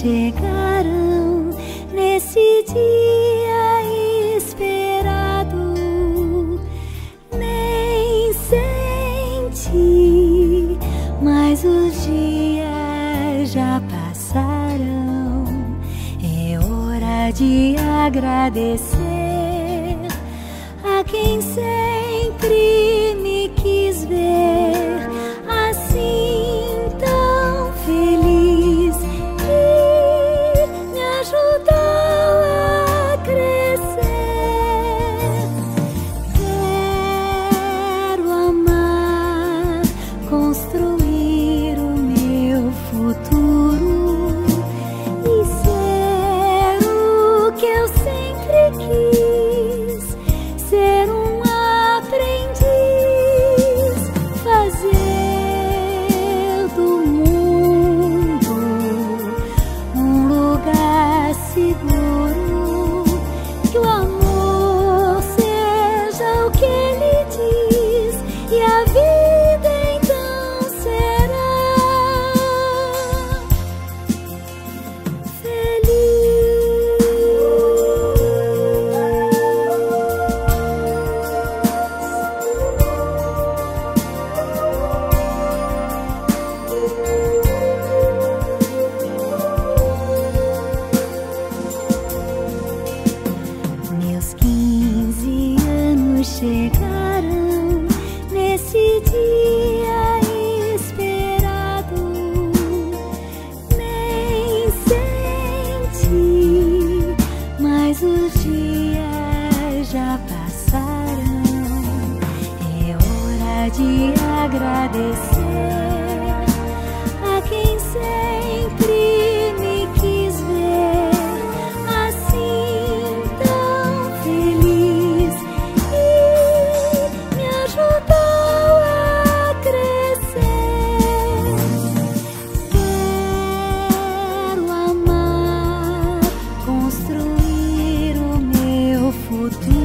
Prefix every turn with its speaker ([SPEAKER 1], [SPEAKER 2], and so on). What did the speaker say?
[SPEAKER 1] chegarão nesse dia esperado. Nem senti, mas os dias já passaram. É hora de agradecer a quem sempre seguro, que o amor seja o que ele diz e a vida os dias já passaram. É hora de agradecer a quem sempre tudo.